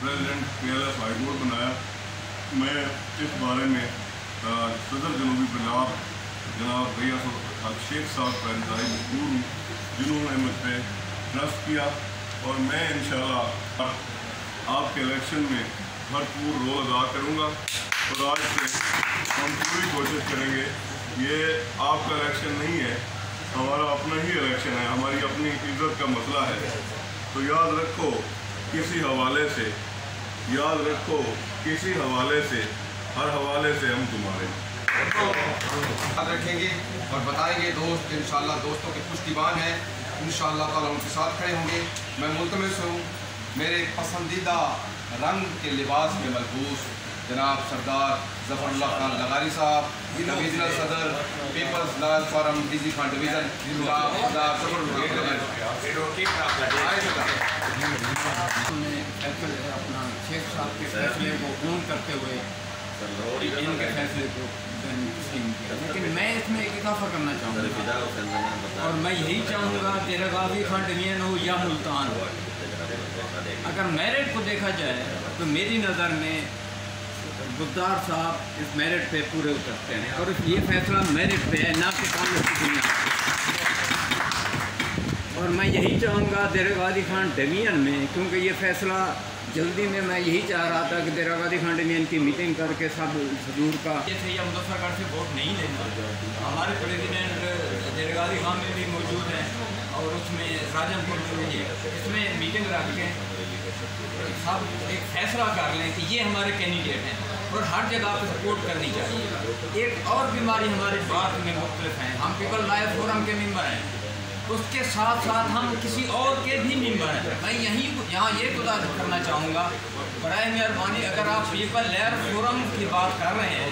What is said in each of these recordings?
President P L F high court बनाया। मैं इस बारे में सदर जनूबी पंजाब जनाब भैया शेख साहब का इंतजारी मजबूर हूँ जिन्होंने मुझ पर ट्रस्ट किया और मैं इन आपके इलेक्शन में भरपूर रोल अदा करूँगा। और आज से हम पूरी कोशिश करेंगे, ये आपका इलेक्शन नहीं है, हमारा अपना ही इलेक्शन है, हमारी अपनी इज़्ज़त का मसला है। तो याद रखो किसी हवाले से याद रखो किसी हवाले से हर हवाले से हम तुम्हारे याद रखेंगे और बताएँगे दोस्त इन दोस्तों की के पुष्टिबान हैं। इन ताला उनके साथ खड़े होंगे। मैं मुलतमस हूँ। मेरे पसंदीदा रंग के लिबास में मलबूस जनाब सरदार जफरुल्ला खान लगारी साहब डिवीजनल सदर people's law forum DG Khan division जनाब सरदार हमने अपना शेख साहब के फैसले को पूर्ण करते हुए इनके फैसले को लेकिन मैं इसमें एक इजाफा करना चाहूँगा। और मैं यही चाहूँगा कि रगावी खान डिवीज़न हो या मुल्तान हो। अगर मेरिट को देखा जाए तो मेरी नज़र में गुद्दार साहब इस मेरिट पे पूरे उतरते हैं। और ये फैसला मेरिट पे है ना कि कांग्रेस की दुनिया और मैं यही चाहूँगा देरागादी खान डिवीज़न में क्योंकि ये फैसला जल्दी में मैं यही चाह रहा था कि देरागादी खान डिवीज़न इनकी मीटिंग करके सब सदूर का। जैसे या मुजफ्फरगढ़ से वोट नहीं लेना हमारे प्रेसिडेंट देरागादी खान में भी मौजूद हैं और उसमें राजनपुर में भी है। इसमें मीटिंग रख के सब एक फैसला कर लें कि ये हमारे कैंडिडेट हैं और हर जगह पर सपोर्ट करनी चाहिए। एक और बीमारी हमारे भारत में मुख्तलिफ़ हैं। हम पीपल लाइफ फोरम के मेंबर हैं। उसके साथ साथ हम किसी और के भी मेंबर हैं। मैं यहीं यहाँ ये खुदा करना चाहूँगा बर मेहरबानी अगर आप पीपल लेयर फोरम की बात कर रहे हैं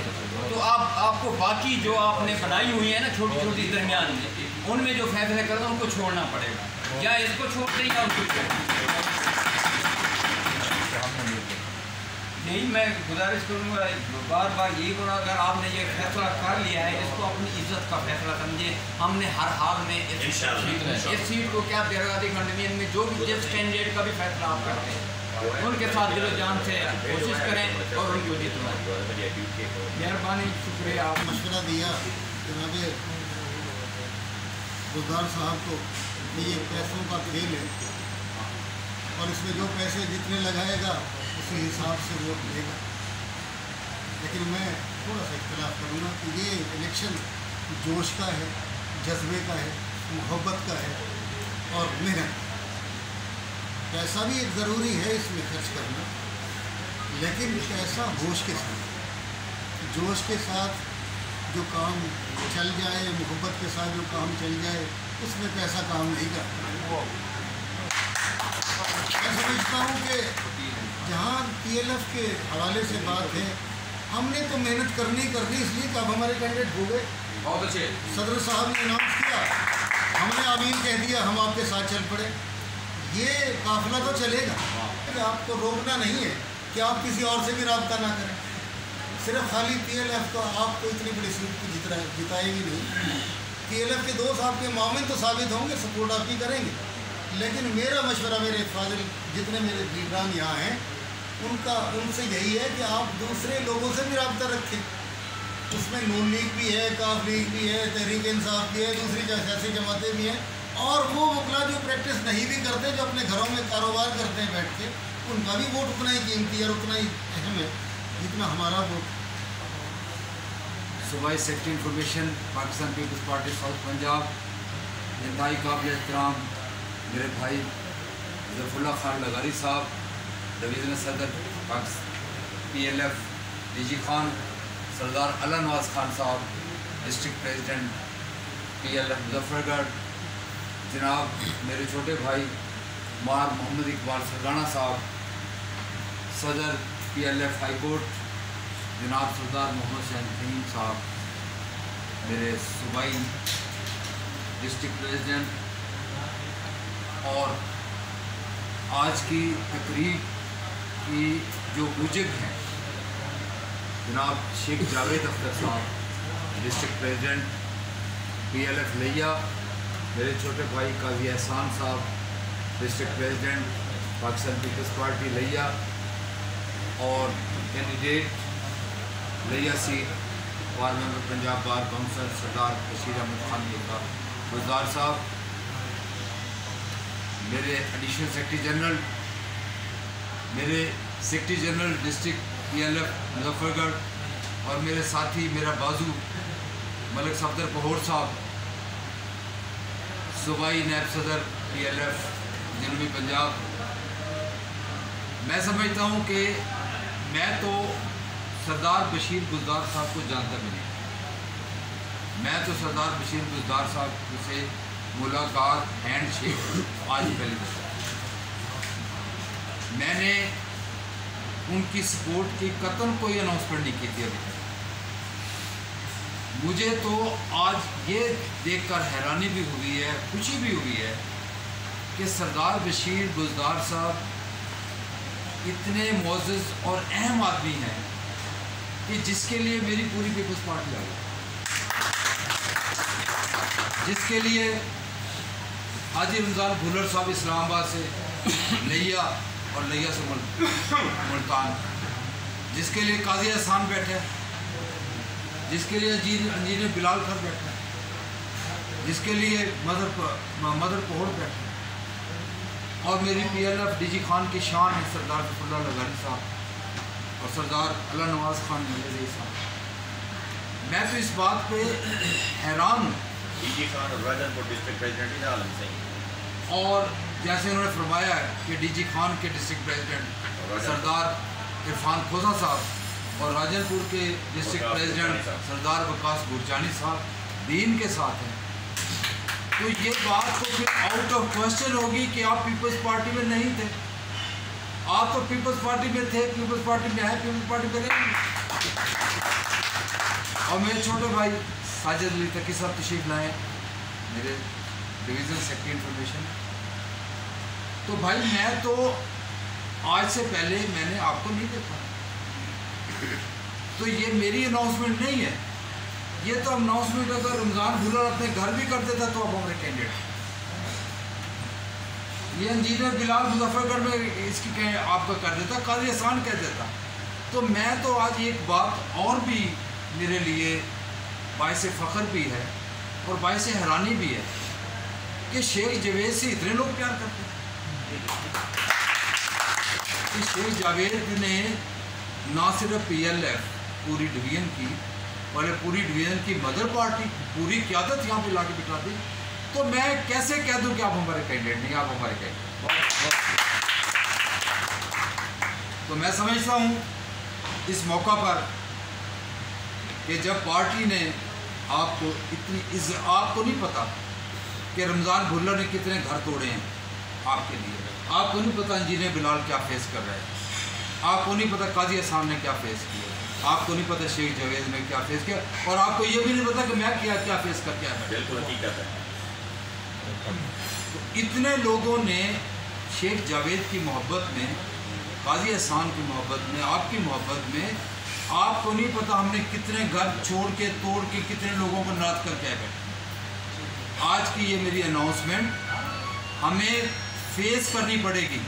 तो आप, आपको बाकी जो आपने बनाई हुई है ना छोटी छोटी दरमियान में, उनमें जो फैसले करते हैं, उनको छोड़ना पड़ेगा। या इसको छोड़ दें या उनको छोड़ यही मैं गुजारिश करूँगा बार बार यही बोला अगर आपने ये फैसला कर लिया है इसको अपनी इज़्ज़त का फैसला समझे। हमने हर हाल में इस सीट इस सीट को क्या बेरोजगारी खंडनियन में जो भी जिस कैंडिडेट का भी फैसला आप करते हैं उनके साथ दिलो जान से कोशिश करें और उनको जितवाएँ मेहरबानी शुक्रिया। आप मशवरा दिया जनाब गुलदार साहब को ये पैसों का खेल है। और इसमें जो पैसे जितने लगाएगा, उसी हिसाब से वोट देगा। लेकिन मैं थोड़ा सा इख्तलाफ करूँगा कि ये इलेक्शन जोश का है, जज्बे का है, मोहब्बत का है और मेहनत। पैसा भी एक ज़रूरी है इसमें खर्च करना, लेकिन पैसा होश के साथ। जोश के साथ जो काम चल जाए, मोहब्बत के साथ जो काम चल जाए, उसमें पैसा काम नहीं करता। मैं समझता हूँ कि जहाँ पीएलएफ के हवाले से बात है। हमने तो मेहनत करनी करनी इसलिए कि अब हमारे कैंडिडेट हो गए। बहुत अच्छे। सदर साहब ने अनाउंस किया। हमने अमीन कह दिया हम आपके साथ चल पड़े। ये काफिला तो चलेगा। कि आपको रोकना नहीं है कि आप किसी और से भी रबता ना करें। सिर्फ़ खाली पीएलएफ तो आपको इतनी बड़ी सीट को जिता जिताएगी नहीं। पीएलएफ के दोस्त आपके मामिन तो साबित होंगे सपोर्ट आप ही करेंगे। लेकिन मेरा मशवरा मेरे फाजिल जितने मेरे लीडरान यहाँ हैं, उनका, उनसे यही है कि आप दूसरे लोगों से भी रबता रखें। उसमें नून लीग भी है, काफ लीग भी है, तहरीक इंसाफ भी है, दूसरी सियासी जमातें भी हैं, और वो वकला जो प्रैक्टिस नहीं भी करते, जो अपने घरों में कारोबार करते हैं बैठ के, उनका भी वोट उतना ही कीमती है उतना ही अहम है, जितना हमारा वोट सूबाई secretary information Pakistan people's party south Punjab इंतहाई काबिल एहतराम मेरे भाई जरफुल्ला खान लगारी साहब डिवीज़न सदर P L F D Khan, Sardar Ala Nawaz Khan साहब, district president P L F Muzaffargarh, जनाब मेरे छोटे भाई मार मोहम्मद इकबाल सरगाना साहब, सदर P L F high court, जनाब सरदार मोहम्मद शहन साहब, मेरे सूबाई, डिस्ट्रिक्ट प्रेसिडेंट और आज की तकरीब की जो बुज़ुर्ग हैं, जनाब शेख जावेद अख्तर साहब district president P L F Layyah मेरे छोटे भाई काजी एहसान साहब district president Pakistan people's party Layyah और candidate Layyah seat member Punjab bar council Sardar Bashir Ahmad Khan का गुजार साहब मेरे एडिशनल सेक्रेटरी जनरल मेरे secretary general district P L F Muzaffargarh, और मेरे साथी मेरा बाजू मलिक सफदर पहोर साहब, सूबाई नैब सदर पी एल एफ़ जनूबी पंजाब। मैं समझता हूँ कि मैं तो सरदार बशीर गुजदार साहब को जानता भी नहीं। मैं तो सरदार बशीर गुजदार साहब से मुलाकात हैंड शेक आज पहली मैंने उनकी सपोर्ट की कतन कोई अनाउंसमेंट नहीं की थी अभी मुझे तो आज ये देखकर हैरानी भी हुई है, खुशी भी हुई है कि सरदार बशीर गुजदार साहब इतने मोज़ और अहम आदमी हैं कि जिसके लिए मेरी पूरी पीपल्स पार्टी आ गई। जिसके लिए हाजी रमज़ान भुलर साहब इस्लामाबाद से लिया और लिया से मुल्तान। जिसके लिए काजी एहसान बैठे हैं, जिसके लिए इंजीनियर बिलाल खर बैठा है, जिसके लिए मदर मदर कोहड़ बैठा है। और मेरी P L F D G Khan की शान है सरदार फुल्ला लगानी साहब और सरदार अला नवाज़ खान मिले साहब। मैं तो इस बात पे हैरान हूँ और जैसे उन्होंने फरमाया है कि डी जी खान के डिस्ट्रिक्ट प्रेसिडेंट सरदार इरफान खोजा साहब और राजनपुर के डिस्ट्रिक्ट प्रेसिडेंट सरदार वकास गुरजानी साहब दीन के साथ हैं। तो ये बात तो फिर आउट ऑफ़ क्वेश्चन होगी कि आप पीपल्स पार्टी में नहीं थे। आप तो पीपल्स पार्टी में थे पीपल्स पार्टी में है पीपल्स पार्टी में नहीं। और मेरे छोटे भाई साजिद अली तकी साहब तशीफ लाए। मेरे डिवीज़न सेक्रेटरी इंफॉर्मेशन तो भाई, मैं तो आज से पहले मैंने आपको नहीं देखा। तो ये मेरी अनाउंसमेंट नहीं है। ये तो अनाउंसमेंट अगर रमज़ान भूलर अपने घर भी कर देता तो अब हमारे कैंडिडेट ये इंजीनियर बिलाल मुजफ्फरगढ़ में इसकी आपका कर देता, काजी आसान कह देता। तो मैं तो आज एक बात और भी मेरे लिए बायस फ़ख्र भी है और बायस हैरानी भी है कि शेख जवेद से इतने लोग प्यार करते हैं। शेख जावेद ने ना सिर्फ़ पी एल एफ़ पूरी डिवीज़न की पहले पूरी डिवीज़न की मदर पार्टी, पूरी क्यादत यहाँ पे ला के बिठा दी। तो मैं कैसे कह दूँ कि आप हमारे कैंडिडेट नहीं, आप हमारे कैंडिडेट तो मैं समझता हूँ इस मौका पर कि जब पार्टी ने आपको इतनी इस आपको नहीं पता कि रमज़ान भुल्लर ने कितने घर तोड़े हैं आपके लिए। आपको नहीं पता इंजीनियर बिलाल क्या फेस कर रहे हैं। आपको नहीं पता काजी अहसान ने क्या फेस किया आपको नहीं पता शेख जवेद ने क्या फेस किया और आपको ये भी नहीं पता कि मैं क्या क्या फेस कर क्या बिल्कुल हकीकत है। तो इतने लोगों ने शेख जावेद की मोहब्बत में काजी अहसान की मोहब्बत में आपकी मोहब्बत में आपको नहीं पता हमने कितने घर छोड़ के तोड़ के कितने लोगों को नाद करके क्या बैठे आज की ये मेरी अनाउंसमेंट हमें फेस करनी पड़ेगी।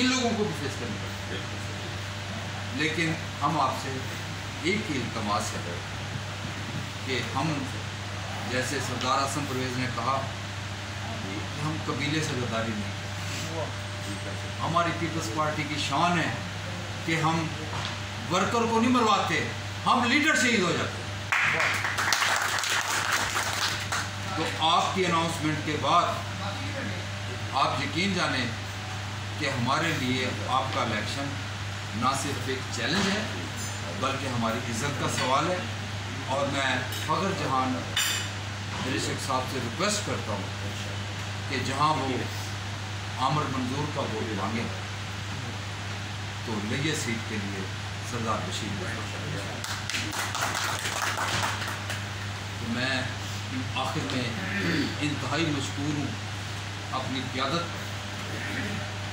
इन लोगों को भी फेस करनी पड़ेगी। लेकिन हम आपसे एक ही इल्तमास है कि हम जैसे सरदार आसम परवेज ने कहा कि हम कबीले से गद्दारी नहीं हमारी पीपल्स पार्टी की शान है कि हम वर्कर को नहीं मरवाते, हम लीडर शहीद हो जाते तो आपकी अनाउंसमेंट के बाद आप यकीन जाने कि हमारे लिए आपका इलेक्शन ना सिर्फ़ एक चैलेंज है, बल्कि हमारी इज़्ज़त का सवाल है। और मैं फ़खर जहान शेख साहब से रिक्वेस्ट करता हूँ कि जहाँ वो आमर मंजूर का वोट मांगे तो लगे सीट के लिए सरदार बशीर तो मैं आखिर में इंतहाई मशहूर हूँ अपनी क्यादत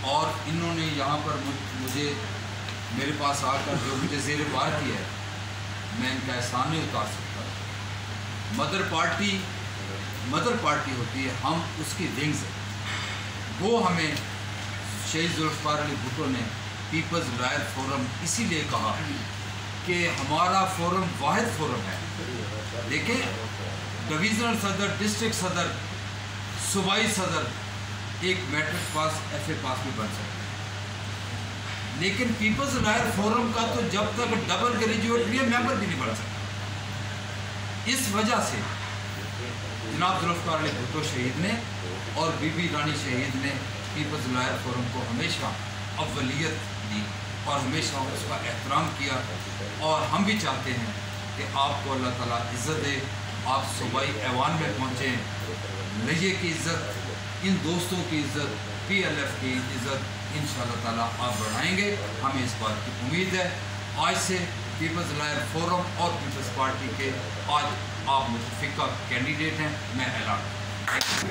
और इन्होंने यहाँ पर मुझे, मेरे पास आकर जो मुझे जेर बार किया है, मैं इनका एहसान नहीं उतार सकता। मदर पार्टी मदर पार्टी होती है, हम उसकी विंग्स हैं। वो हमें शहीद जुल्फ़ार अली भुट्टो ने पीपल्स लॉयर फोरम इसीलिए कहा कि हमारा फोरम वाहिद फोरम है। देखें डिविज़नल सदर डिस्ट्रिक्ट सदर सूबाई सदर एक मैट्रिक पास एफ़ ए पास भी बन सकते लेकिन पीपल्स लॉयर फोरम का तो जब तक डबल ग्रेजुएट भी मेंबर भी नहीं बन सकता। इस वजह से जनाब जुल्फ़ार अली भुट्टो शहीद ने और बीबी रानी शहीद ने पीपल्स लॉयर फोरम को हमेशा अव्वलियत दी और हमेशा उसका एहतराम किया। और हम भी चाहते हैं कि आपको अल्लाह ताला इज़्ज़त दे, आप सूबाई ऐवान में पहुँचें। लजे की इज़्ज़त, इन दोस्तों की इज़्ज़त पी एल एफ़ की इज़्ज़त इन ताला आप बढ़ाएँगे। हमें इस बात की उम्मीद है। आज से पीपल्स लॉयर फोरम और पीपल्स पार्टी के आज आप मुतफ़ा कैंडिडेट हैं। मैं ऐलान